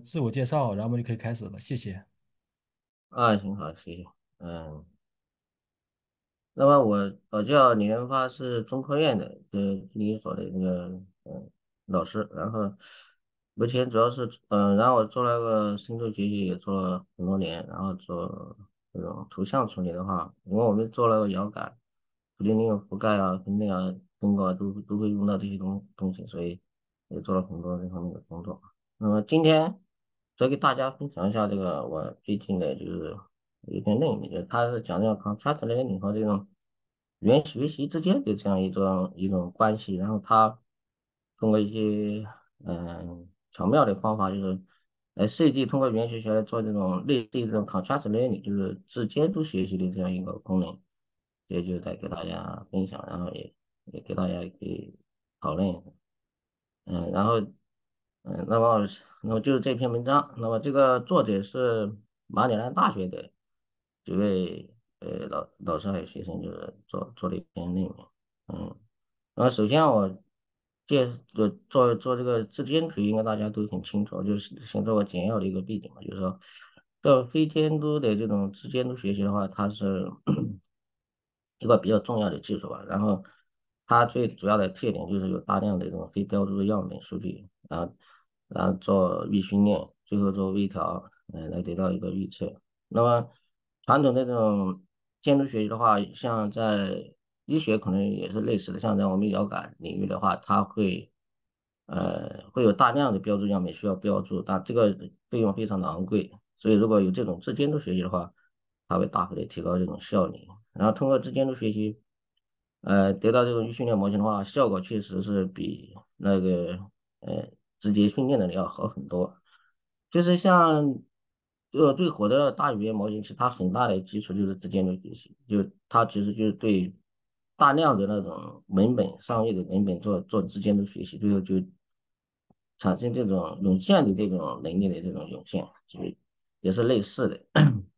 自我介绍，然后我们就可以开始了。谢谢。啊，行好，谢谢。嗯，那么我我叫李元发，是中科院的呃地理所的那个嗯老师，然后目前主要是嗯，然后我做了个深度学习也做了很多年，然后做这种图像处理的话，因为我们做了个遥感，土地利用覆盖啊、分类啊、公告啊都都会用到这些东东西，所以也做了很多这方面的工作。那么今天再给大家分享一下这个我最近的就是一篇论文，就是它是讲这个 contrast learning 和这种语言学习之间的这样一种一种关系，然后它通过一些嗯巧妙的方法，就是来设计通过语言学习来做这种类似这种 contrast learning，就是自监督学习的这样一个功能，也就在给大家分享，然后也也给大家给讨论一下，嗯，然后。嗯，那么，那么就是这篇文章。那么这个作者是马里兰大学的几位呃老老师还有学生，就是做做了一篇论文。嗯，那么首先我介做做做这个自监督，应该大家都很清楚，就是先做个简要的一个背景嘛。就是说，做非监督的这种自监督学习的话，它是 一个比较重要的技术吧。然后它最主要的特点就是有大量的这种非标注的样本数据。然后，然后做预训练，最后做微调，嗯，来得到一个预测。那么，传统的这种监督学习的话，像在医学可能也是类似的，像在我们遥感领域的话，它会，呃，会有大量的标注样本需要标注，但这个费用非常的昂贵，所以如果有这种自监督学习的话，它会大幅的提高这种效率。然后通过自监督学习，呃，得到这种预训练模型的话，效果确实是比那个，呃。直接训练的要好很多，就是像呃最火的大语言模型，其实它很大的基础就是自监督学习，就它其实就是对大量的那种文本、上页的文本做做自监督学习，最后就产生这种涌现的这种能力的这种涌现，就也是类似的。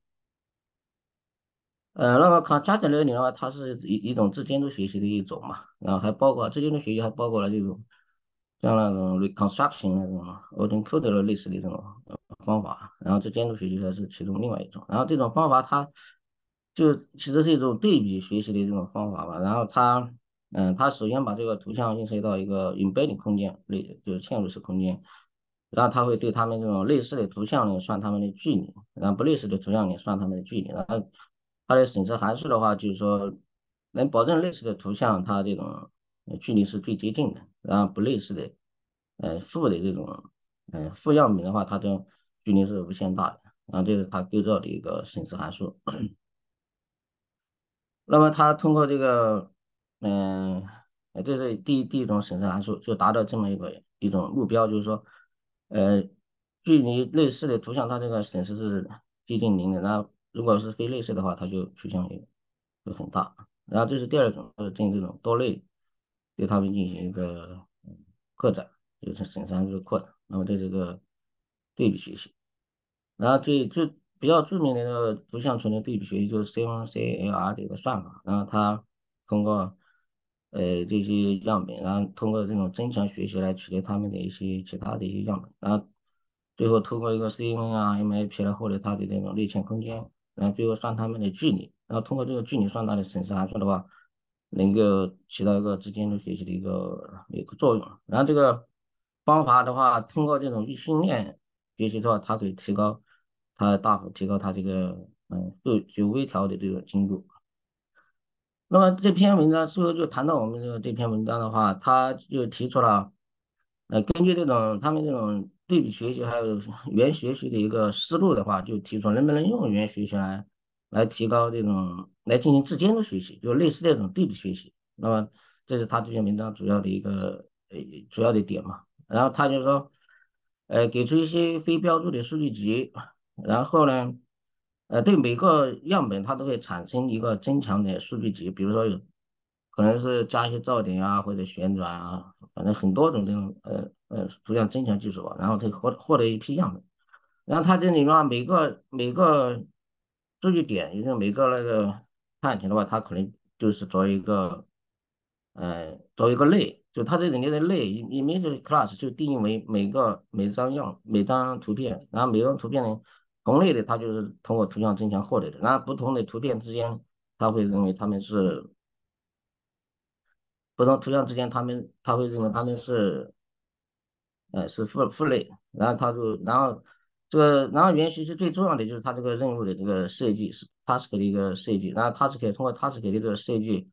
呃，那么考家长类的话，它是一一种自监督学习的一种嘛，然后还包括自监督学习，还包括了这种。像那种 reconstruction 那种 open code 的类似的这种方法，然后自监督学习它是其中另外一种。然后这种方法它就其实是一种对比学习的这种方法吧。然后它，嗯，它首先把这个图像映射到一个 embedding 空间类，就是嵌入式空间，然后它会对它们这种类似的图像呢算它们的距离，然后不类似的图像呢算它们的距离。然后它的审测函数的话，就是说能保证类似的图像它这种距离是最接近的。然后不类似的，呃，负的这种，呃，负样本的话，它的距离是无限大的。然后这是它构造的一个审视函数。那么它通过这个，嗯，这是第一第一种审视函数，就达到这么一个一种目标，就是说，呃，距离类似的图像，它这个审视是接近零的。然后如果是非类似的话，它就趋向于就很大。然后这是第二种，就是进行这种多类。对它们进行一个扩展，就是损伤这个扩展，那么对这个对比学习，然后最最比较著名的那个图像存的对比学习就是 CNCLR 的一个算法，然后它通过呃这些样本，然后通过这种增强学习来取得他们的一些其他的一些样本，然后最后通过一个 CNN 啊 MIP 来获得它的那种内嵌空间，然后最后算他们的距离，然后通过这个距离算它的损失函数的话。能够起到一个自监督学习的一个一个作用。然后这个方法的话，通过这种预训练学习的话，它可以提高，它大幅提高它这个嗯就就微调的这个精度。那么这篇文章最后就谈到我们这个这篇文章的话，他就提出了，呃，根据这种他们这种对比学习还有 语言学习的一个思路的话，就提出能不能用语言学习来。来提高这种来进行自监督学习，就类似这种对比学习。那么这是他这篇文章主要的一个呃主要的点嘛。然后他就说，呃，给出一些非标注的数据集，然后呢，呃，对每个样本它都会产生一个增强的数据集，比如说有可能是加一些噪点啊，或者旋转啊，反正很多种这种呃呃图像增强技术吧。然后他获获得一批样本，然后他这里面每个每个。数据点，因为每个那个判情的话，它可能就是作为一个呃，作为一个类，就它这里面的类，image class 就定义为每个每张样每张图片，然后每张图片呢，同类的它就是通过图像增强获得的，然后不同的图片之间，它会认为它们是不同图像之间，他们他会认为他们是。呃，是父父类，然后他就，然后这个，然后语言学习最重要的就是它这个任务的这个设计是 task 的一个设计，然后它是可以通过 task 的这个设计，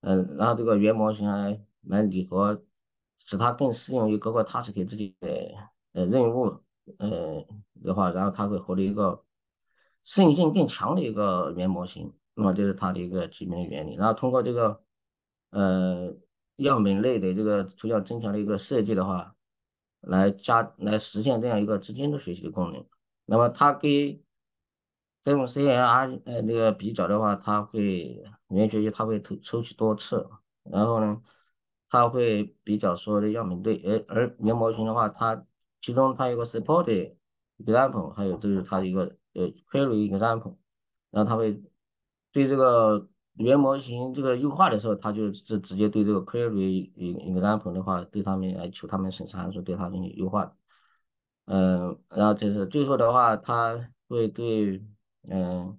嗯，然后这个原模型来来拟合，使它更适用于各个 task 自己的呃任务，呃的话，然后它会获得一个适应性更强的一个原模型，那么这是它的一个基本的原理，然后通过这个呃样本类的这个图像增强的一个设计的话。来加来实现这样一个之间的学习的功能。那么它跟这种 CLR 呃那个比较的话，它会语言学习它会抽抽取多次，然后呢，它会比较所有的样本对，而而原模型的话，它其中它有个 support example，还有就是它的一个呃 query example，然后它会对这个。原模型这个优化的时候，它就是直接对这个 query example 的话，对他们来求他们审查函数，对它进行优化。嗯，然后就是最后的话，它会对嗯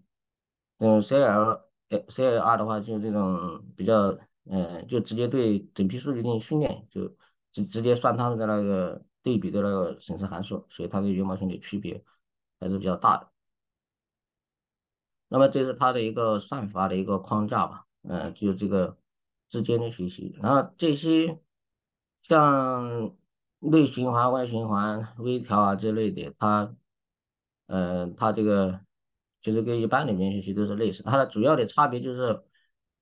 嗯 CL CLR 的话，就这种比较嗯，就直接对整批数据进行训练，就直直接算他们的那个对比的那个审查函数，所以它跟原模型的区别还是比较大的。那么这是它的一个算法的一个框架吧，嗯，就这个之间的学习，然后这些像内循环、外循环、微调啊这类的，它，嗯，它这个其实跟一般的语言学习都是类似，它的主要的差别就是，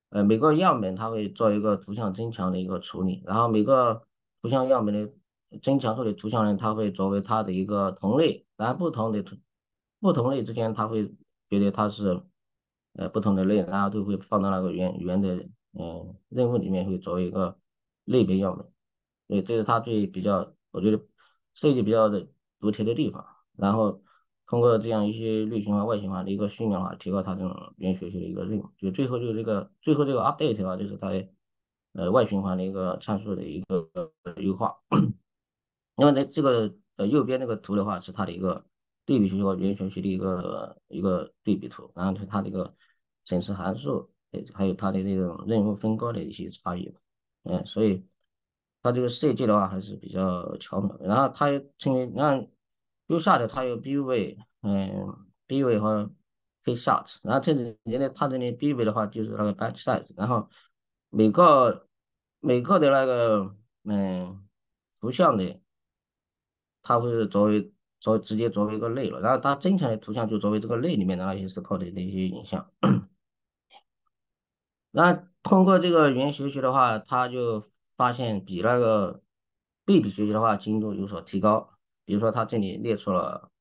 呃，每个样本它会做一个图像增强的一个处理，然后每个图像样本的增强后的图像呢，它会作为它的一个同类，然后不同的图不同类之间它会。觉得它是呃不同的类，然后都会放到那个原原的嗯任务里面，会作为一个类别样本，所以这是它最比较我觉得设计比较的独特的地方。然后通过这样一些内循环、外循环的一个训练的话，提高它这种语言学习的一个任务。就最后就是这个最后这个 update 的话，就是它的呃外循环的一个参数的一个优化。因为呢这个呃右边那个图的话是它的一个。对比学习和语言学习的一个一个对比图，然后它它这个审视函数，还有它的这种任务分割的一些差异，嗯，所以它这个设计的话还是比较巧妙。然后它成为，然后右下的它有 B 位，嗯，B 位和 K shot，然后这里原来它这里 B 位的话就是那个 batch size，然后每个每个的那个嗯图像的，它会作为。作直接作为一个类了，然后它增强的图像就作为这个类里面的那些思考的一些影像。那通过这个语言学习的话，他就发现比那个对比学习的话精度有所提高。比如说，他这里列出了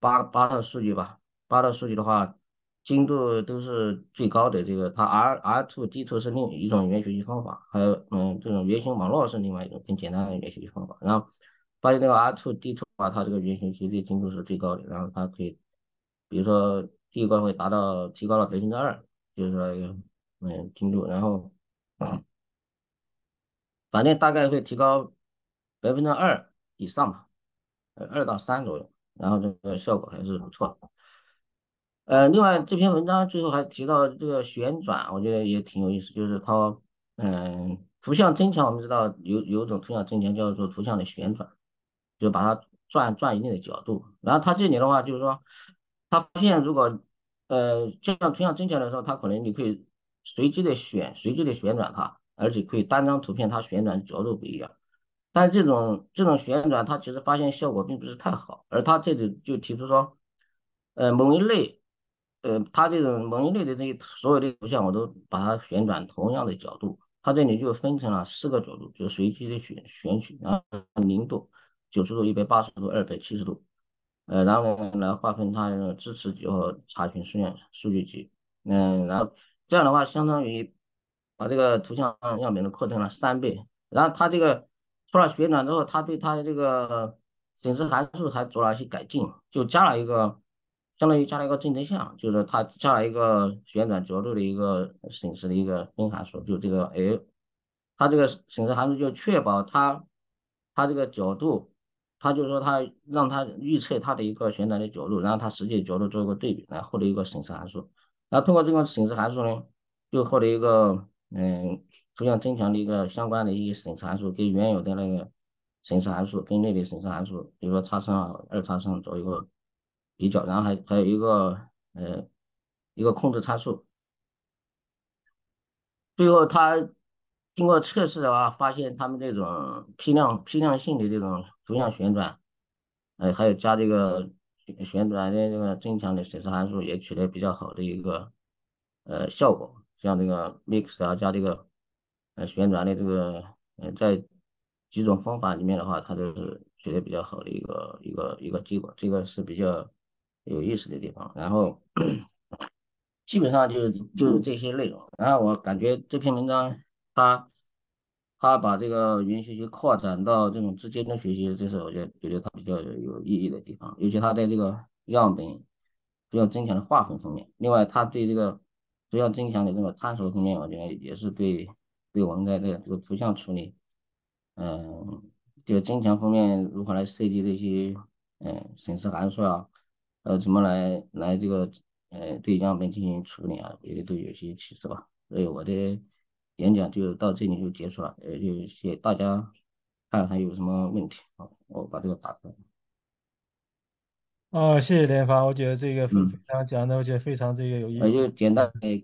八八套数据吧，八套数据的话精度都是最高的。这个它 R R two D two 是另一种语言学习方法，还有嗯这种原型网络是另外一种更简单的语言学习方法。然后发现这个 R two D two 啊，它这个原型学习精度是最高的，然后它可以，比如说第一关会达到提高了百分之二，就是说嗯精度，然后反正大概会提高百分之二以上吧，呃二到三左右，然后这个效果还是不错的。呃，另外这篇文章最后还提到这个旋转，我觉得也挺有意思，就是它嗯图像增强，我们知道有有一种图像增强叫做图像的旋转。就把它转转一定的角度，然后它这里的话就是说，它发现如果呃这样图像增强的时候，它可能你可以随机的选随机的旋转它，而且可以单张图片它旋转角度不一样。但这种这种旋转，它其实发现效果并不是太好，而它这里就提出说，呃某一类，呃它这种某一类的这些所有的图像，我都把它旋转同样的角度。它这里就分成了四个角度，就随机的选选取，然后零度。九十度、一百八十度、二百七十度，呃，然后呢来划分它的支持级和查询数量数据集，嗯，然后这样的话相当于把这个图像样本的扩增了三倍。然后它这个除了旋转之后，它对它的这个损失函数还做了一些改进，就加了一个相当于加了一个正增项，就是它加了一个旋转角度的一个损失的一个分函数，就这个 L，它这个损失函数就确保它它这个角度，他就说他让他预测他的一个旋转的角度，然后他实际角度做一个对比，然后获得一个审视函数，然后通过这个审视函数呢，就获得一个嗯图像增强的一个相关的一些审视函数，跟原有的那个审视函数跟内的审视函数，比如说差生啊、二差生做一个。比较，然后还还有一个呃一个控制参数，最后他经过测试的话，发现他们这种批量批量性的这种图像旋转，呃还有加这个旋转的这个增强的损失函数也取得比较好的一个呃效果，像这个 mix 啊加这个呃旋转的这个呃在几种方法里面的话，它都是取得比较好的一个一个一个结果，这个是比较。有意思的地方，然后基本上就是就是这些内容。然后我感觉这篇文章，它他把这个云学习扩展到这种直接的学习，这是我觉得觉得它比较有意义的地方。尤其他在这个样本主要增强的划分方面，另外他对这个主要增强的这个参数方面，我觉得也是对对我们在这个这个图像处理，嗯，这个增强方面如何来设计这些嗯审视函数啊。呃，怎么来来这个呃对样本进行处理啊？也都有些启示吧。所以我的演讲就到这里就结束了。呃，就谢大家看还有什么问题啊，我把这个打开。哦，谢谢连发，我觉得这个非常讲的，我觉得非常这个有意呃，思。就简单的。